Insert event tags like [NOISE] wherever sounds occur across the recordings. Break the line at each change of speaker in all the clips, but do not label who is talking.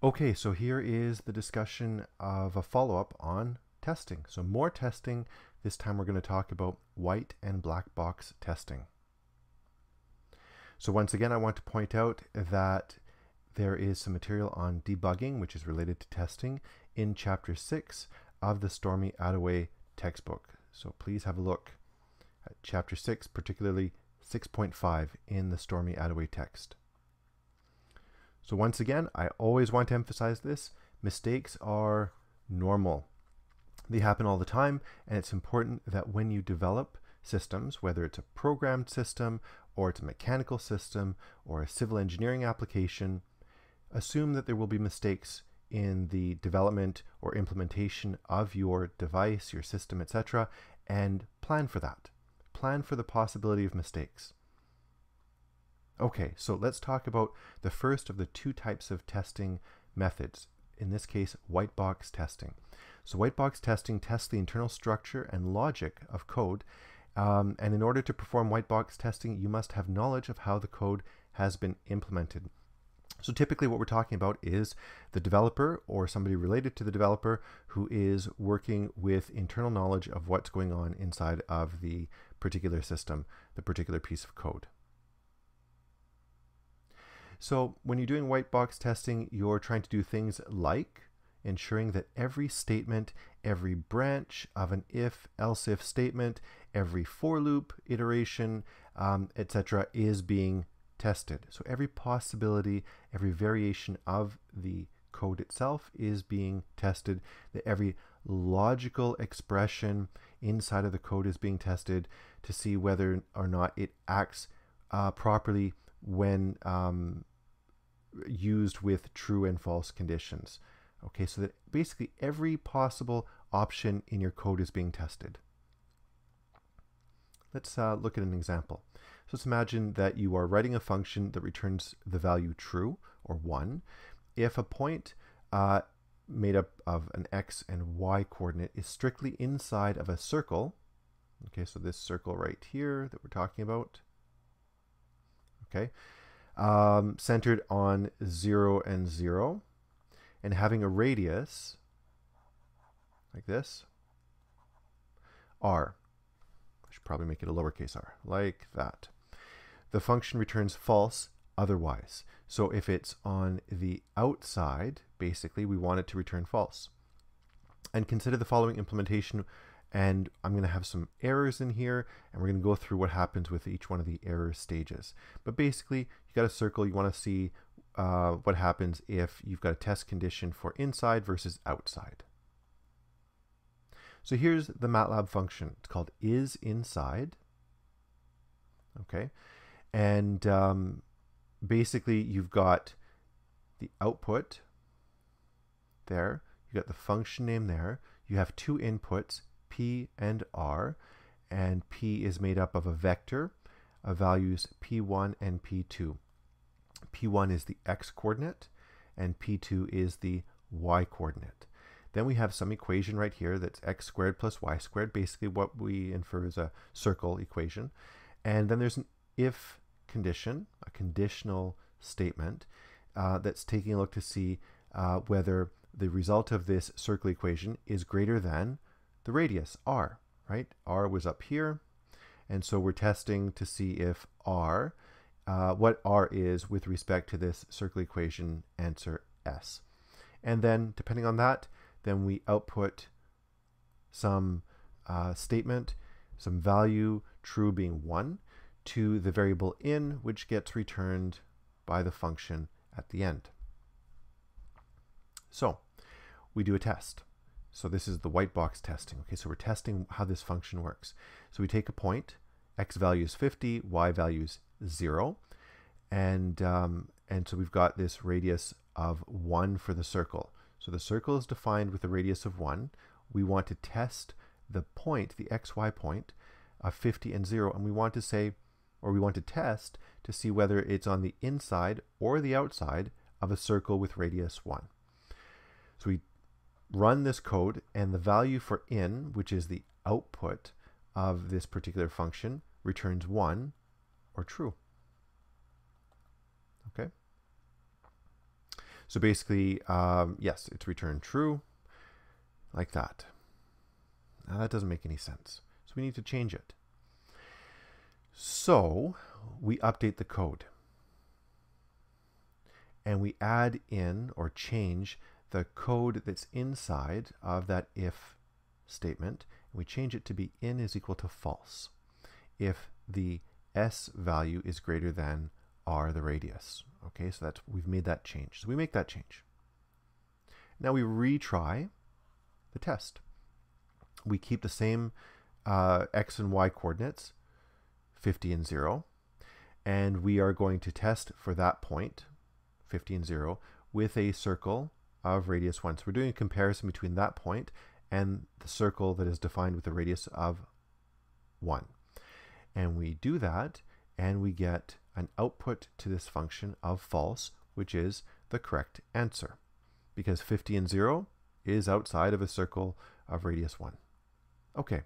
Okay, so here is the discussion of a follow-up on testing. So more testing. This time we're going to talk about white and black box testing. So once again, I want to point out that there is some material on debugging, which is related to testing, in Chapter 6 of the Stormy Attaway textbook. So please have a look at Chapter 6, particularly 6.5 in the Stormy Attaway text. So once again, I always want to emphasize this. Mistakes are normal. They happen all the time, and it's important that when you develop systems, whether it's a programmed system, or it's a mechanical system, or a civil engineering application, assume that there will be mistakes in the development or implementation of your device, your system, etc., and plan for that. Plan for the possibility of mistakes. Okay, so let's talk about the first of the two types of testing methods, in this case, white box testing. So white box testing tests the internal structure and logic of code, um, and in order to perform white box testing, you must have knowledge of how the code has been implemented. So typically what we're talking about is the developer or somebody related to the developer who is working with internal knowledge of what's going on inside of the particular system, the particular piece of code. So when you're doing white box testing, you're trying to do things like ensuring that every statement, every branch of an if, else if statement, every for loop iteration, um, etc., is being tested. So every possibility, every variation of the code itself is being tested, that every logical expression inside of the code is being tested to see whether or not it acts uh, properly when um, used with true and false conditions. Okay, so that basically every possible option in your code is being tested. Let's uh, look at an example. So let's imagine that you are writing a function that returns the value true or 1 if a point uh, made up of an x and y coordinate is strictly inside of a circle. Okay, so this circle right here that we're talking about. Okay, um, centered on 0 and 0 and having a radius like this r. I should probably make it a lowercase r, like that. The function returns false otherwise. So if it's on the outside, basically, we want it to return false. And consider the following implementation and I'm going to have some errors in here and we're going to go through what happens with each one of the error stages. But basically, you got a circle, you want to see uh, what happens if you've got a test condition for inside versus outside. So here's the MATLAB function. It's called is inside. Okay, and um, basically you've got the output there. You got the function name there. You have two inputs, P and R, and P is made up of a vector of values P1 and P2. P1 is the x coordinate and P2 is the y coordinate. Then we have some equation right here that's x squared plus y squared, basically what we infer is a circle equation. And then there's an if condition, a conditional statement uh, that's taking a look to see uh, whether the result of this circle equation is greater than the radius, r, right? r was up here, and so we're testing to see if r, uh, what r is with respect to this circle equation answer s. And then, depending on that, then we output some uh, statement, some value, true being 1, to the variable in, which gets returned by the function at the end. So, we do a test. So this is the white box testing. Okay, so we're testing how this function works. So we take a point, x value is 50, y value is 0, and, um, and so we've got this radius of 1 for the circle. So the circle is defined with a radius of 1. We want to test the point, the xy point, of 50 and 0, and we want to say, or we want to test to see whether it's on the inside or the outside of a circle with radius 1. So we run this code and the value for in, which is the output of this particular function, returns 1 or true. Okay. So basically, um, yes, it's returned true, like that. Now that doesn't make any sense. So we need to change it. So we update the code. And we add in or change the code that's inside of that if statement. We change it to be in is equal to false if the s value is greater than r the radius. Okay, so that's we've made that change. So we make that change. Now we retry the test. We keep the same uh, x and y coordinates, 50 and 0, and we are going to test for that point, 50 and 0, with a circle of radius 1. So we're doing a comparison between that point and the circle that is defined with a radius of 1. And we do that, and we get an output to this function of false, which is the correct answer, because 50 and 0 is outside of a circle of radius 1. Okay,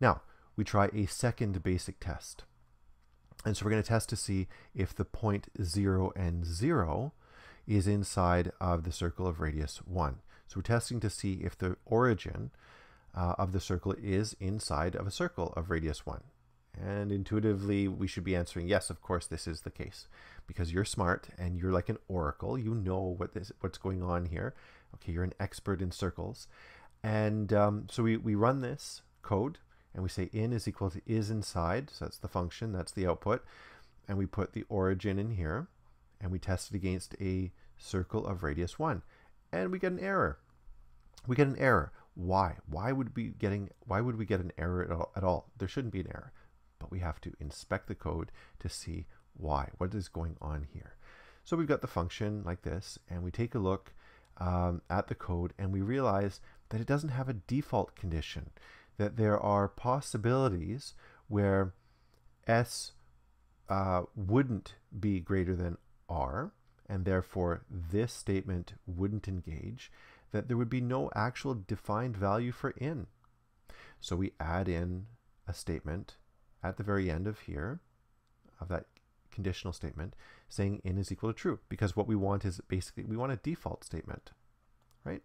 now we try a second basic test. And so we're going to test to see if the point 0 and 0 is inside of the circle of radius 1. So we're testing to see if the origin uh, of the circle is inside of a circle of radius 1. And intuitively, we should be answering yes, of course, this is the case. Because you're smart and you're like an oracle. You know what this, what's going on here. Okay, you're an expert in circles. And um, so we, we run this code and we say in is equal to is inside. So that's the function, that's the output. And we put the origin in here and we test it against a circle of radius 1 and we get an error. We get an error. Why? Why would we getting why would we get an error at all, at all? There shouldn't be an error. But we have to inspect the code to see why. What is going on here? So we've got the function like this and we take a look um, at the code and we realize that it doesn't have a default condition that there are possibilities where s uh, wouldn't be greater than r, and therefore this statement wouldn't engage, that there would be no actual defined value for in. So we add in a statement at the very end of here, of that conditional statement, saying in is equal to true, because what we want is basically, we want a default statement, right?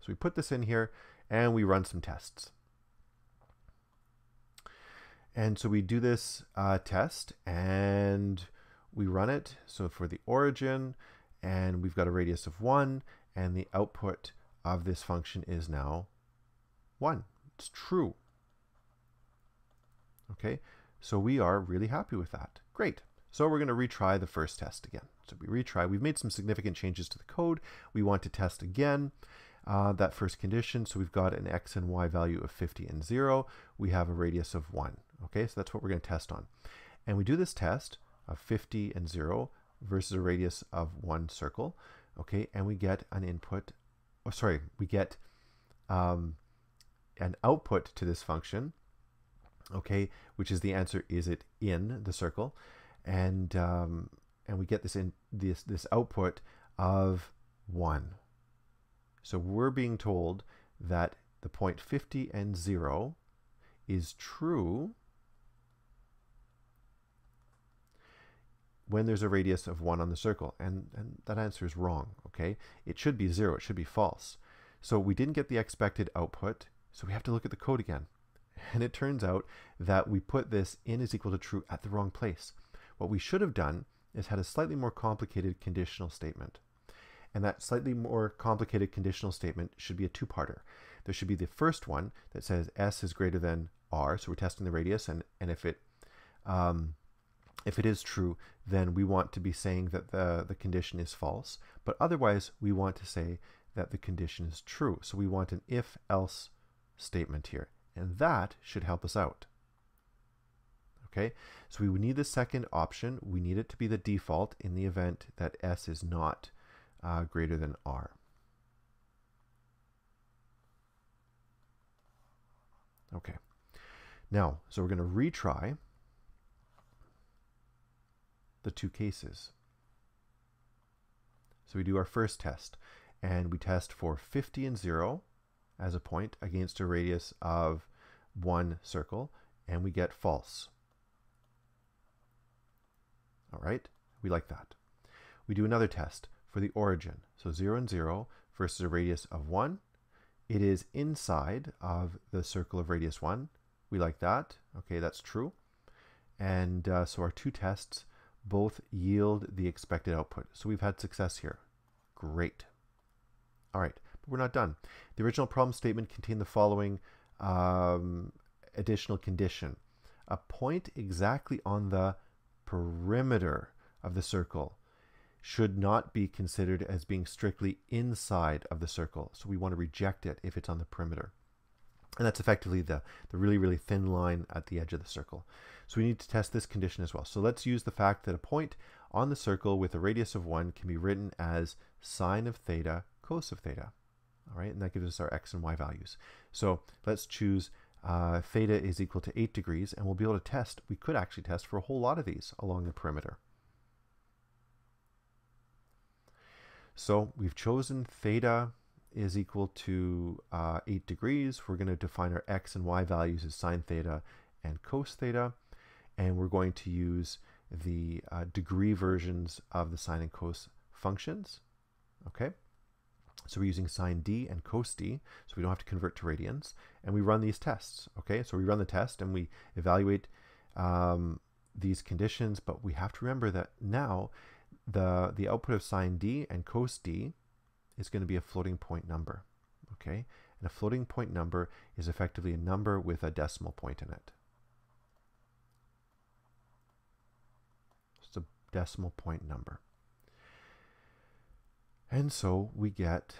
So we put this in here, and we run some tests. And so we do this uh, test, and we run it. So for the origin, and we've got a radius of 1, and the output of this function is now 1. It's true. Okay, so we are really happy with that. Great. So we're going to retry the first test again. So we retry. We've made some significant changes to the code. We want to test again uh, that first condition. So we've got an x and y value of 50 and 0. We have a radius of 1. Okay, so that's what we're going to test on. And we do this test of 50 and 0 versus a radius of one circle. Okay, and we get an input, or oh, sorry, we get um, an output to this function, okay, which is the answer, is it in the circle? And um, and we get this in this this output of 1. So we're being told that the point 50 and 0 is true when there's a radius of 1 on the circle. And, and that answer is wrong, okay? It should be 0. It should be false. So we didn't get the expected output, so we have to look at the code again. [LAUGHS] And it turns out that we put this in is equal to true at the wrong place. What we should have done is had a slightly more complicated conditional statement. And that slightly more complicated conditional statement should be a two-parter. There should be the first one that says s is greater than r, so we're testing the radius, and, and if it um, if it is true, then we want to be saying that the, the condition is false. But otherwise, we want to say that the condition is true. So we want an if-else statement here. And that should help us out. Okay, so we need the second option. We need it to be the default in the event that s is not uh, greater than r. Okay, now, so we're going to retry the two cases. So we do our first test, and we test for 50 and 0 as a point against a radius of one circle, and we get false. All right, we like that. we do another test for the origin. So 0 and 0 versus a radius of 1. It is inside of the circle of radius 1. We like that. Okay, that's true. And uh, so our two tests both yield the expected output. So we've had success here. Great. All right, but we're not done. The original problem statement contained the following um, additional condition. A point exactly on the perimeter of the circle should not be considered as being strictly inside of the circle. So we want to reject it if it's on the perimeter. And that's effectively the, the really, really thin line at the edge of the circle. So we need to test this condition as well. So let's use the fact that a point on the circle with a radius of 1 can be written as sine of theta cos of theta. All right, and that gives us our x and y values. So let's choose uh, theta is equal to 8 degrees, and we'll be able to test, we could actually test for a whole lot of these along the perimeter. So we've chosen theta is equal to uh, 8 degrees. We're going to define our x and y values as sine theta and cos theta. And we're going to use the uh, degree versions of the sine and cos functions. Okay. So we're using sine d and cos d, so we don't have to convert to radians. And we run these tests. Okay. So we run the test and we evaluate um, these conditions, but we have to remember that now the, the output of sine d and cos d is going to be a floating point number. Okay, and a floating point number is effectively a number with a decimal point in it. It's a decimal point number. And so we get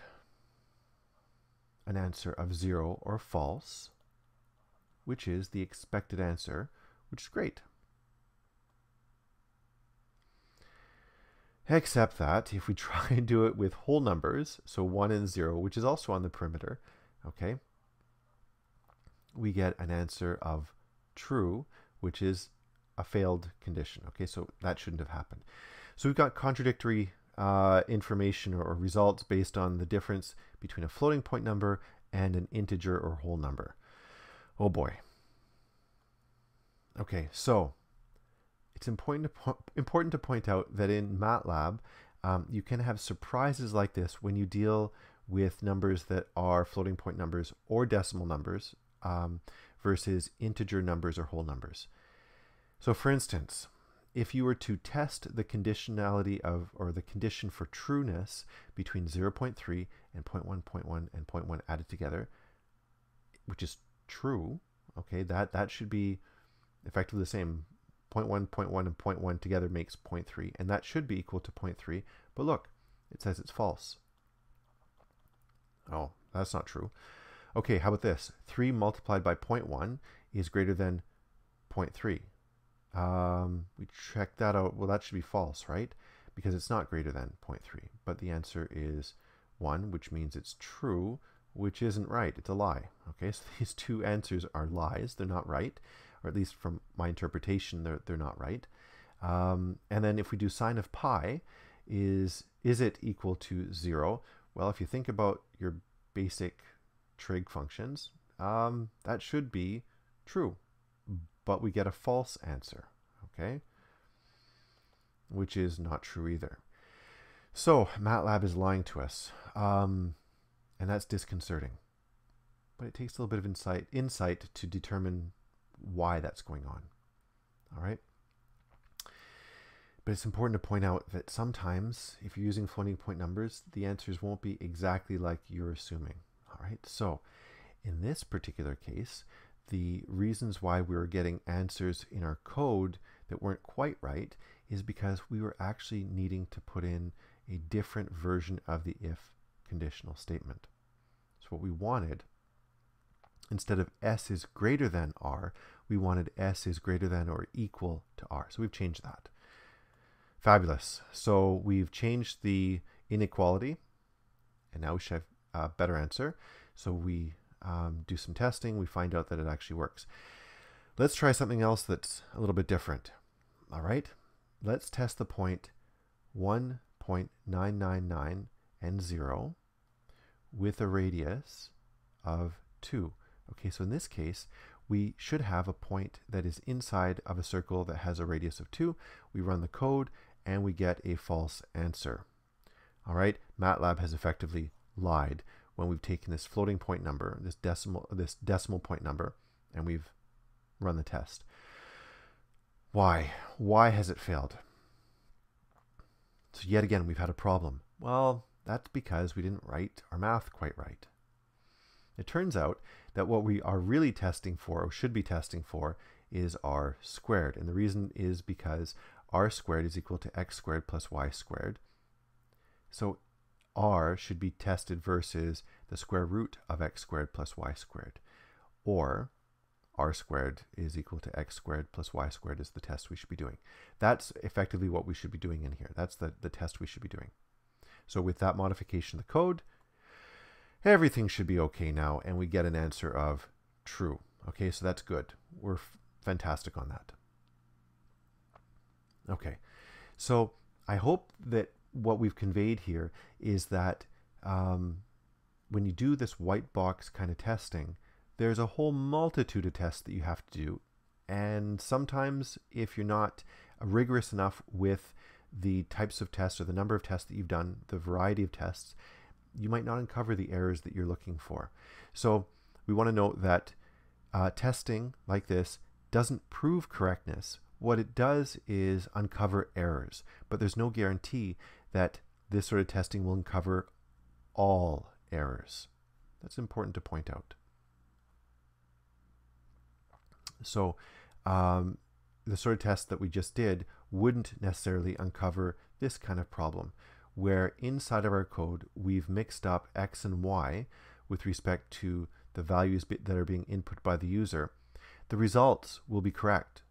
an answer of zero or false, which is the expected answer, which is great. Except that if we [LAUGHS] try and do it with whole numbers, so 1 and 0, which is also on the perimeter, okay, we get an answer of true, which is a failed condition. Okay, so that shouldn't have happened. So we've got contradictory uh, information or, or results based on the difference between a floating point number and an integer or whole number. Oh boy. Okay, so it's important to, po- important to point out that in MATLAB, um, you can have surprises like this when you deal with numbers that are floating point numbers or decimal numbers um, versus integer numbers or whole numbers. So for instance, if you were to test the conditionality of, or the condition for trueness between 0.3 and 0.1.1 and 0.1 added together, which is true, okay, that, that should be effectively the same 0.1, 0.1, and 0.1 together makes 0.3, and that should be equal to 0.3, but look, it says it's false. Oh, that's not true. Okay, how about this? 3 multiplied by 0.1 is greater than 0.3. Um, we check that out. Well, that should be false, right? Because it's not greater than 0.3. But the answer is 1, which means it's true, which isn't right. It's a lie. Okay, [LAUGHS] so these two answers are lies. They're not right or at least from my interpretation, they're, they're not right. Um, and then if we do sine of pi, is, is it equal to 0? Well, if you think about your basic trig functions, um, that should be true. But we get a false answer, okay? Which is not true either. So MATLAB is lying to us, um, and that's disconcerting. But it takes a little bit of insight, insight to determine why that's going on. All right. But it's important to point out that sometimes, if you're using floating point numbers, the answers won't be exactly like you're assuming. All right. So, in this particular case, the reasons why we were getting answers in our code that weren't quite right is because we were actually needing to put in a different version of the if conditional statement. So, what we wanted instead of s is greater than r, we wanted s is greater than or equal to r. So we've changed that. Fabulous. So we've changed the inequality, and now we should have a better answer. So we um, do some testing, we find out that it actually works. Let's try something else that's a little bit different. All right, let's test the point 1.999 and 0 with a radius of 2. Okay, so in this case, we should have a point that is inside of a circle that has a radius of 2. We run the code and we get a false answer. All right, MATLAB has effectively lied when we've taken this floating point number, this decimal, this decimal point number, and we've run the test. Why? Why has it failed? So yet again, we've had a problem. Well, that's because we didn't write our math quite right. It turns out that what we are really testing for, or should be testing for, is r squared. And the reason is because r squared is equal to x squared plus y squared. So r should be tested versus the square root of x squared plus y squared. Or r squared is equal to x squared plus y squared is the test we should be doing. That's effectively what we should be doing in here. That's the, the test we should be doing. So with that modification of the code, everything should be okay now, and we get an answer of true. Okay, so that's good. We're fantastic on that. Okay, so I hope that what we've conveyed here is that um, when you do this white box kind of testing, there's a whole multitude of tests that you have to do. And sometimes, if you're not rigorous enough with the types of tests or the number of tests that you've done, the variety of tests, you might not uncover the errors that you're looking for. So, we want to note that uh, testing like this doesn't prove correctness. What it does is uncover errors, but there's no guarantee that this sort of testing will uncover all errors. That's important to point out. So, um, the sort of test that we just did wouldn't necessarily uncover this kind of problem, where inside of our code we've mixed up x and y with respect to the values that are being input by the user. The results will be correct,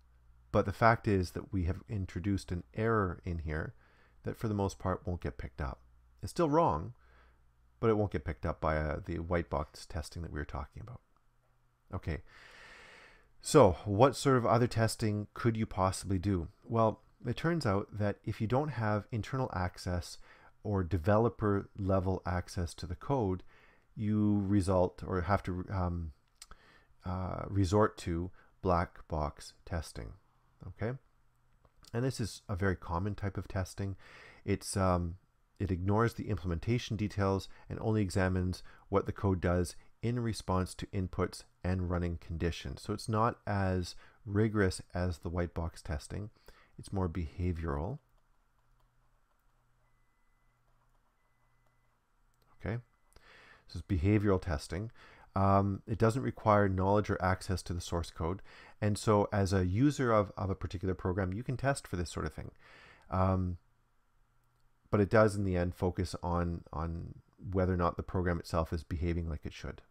but the fact is that we have introduced an error in here that for the most part won't get picked up. It's still wrong, but it won't get picked up by uh, the white box testing that we were talking about. Okay, so what sort of other testing could you possibly do? Well, it turns out that if you don't have internal access or developer level access to the code, you result or have to um, uh, resort to black box testing. Okay, and this is a very common type of testing. It's um, it ignores the implementation details and only examines what the code does in response to inputs and running conditions. So it's not as rigorous as the white box testing. It's more behavioral. Okay, this is behavioral testing. Um, it doesn't require knowledge or access to the source code. And so as a user of, of a particular program, you can test for this sort of thing. Um, but it does in the end focus on, on whether or not the program itself is behaving like it should.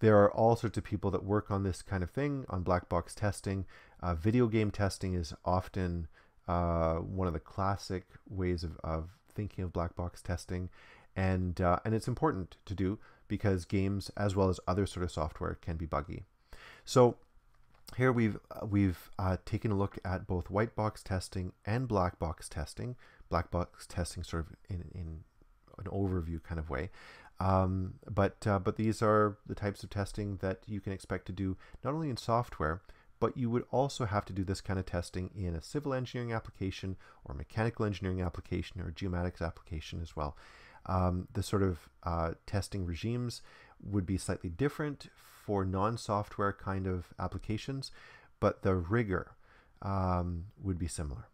There are all sorts of people that work on this kind of thing, on black box testing. Uh, video game testing is often uh, one of the classic ways of, of thinking of black box testing. And, uh, and it's important to do because games, as well as other sort of software, can be buggy. So here we've, uh, we've uh, taken a look at both white box testing and black box testing. Black box testing sort of in, in an overview kind of way. Um, but uh, but these are the types of testing that you can expect to do not only in software, but you would also have to do this kind of testing in a civil engineering application or mechanical engineering application or geomatics application as well. Um, the sort of uh, testing regimes would be slightly different for non-software kind of applications, but the rigor um, would be similar.